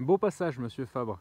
Beau passage, monsieur Fabre.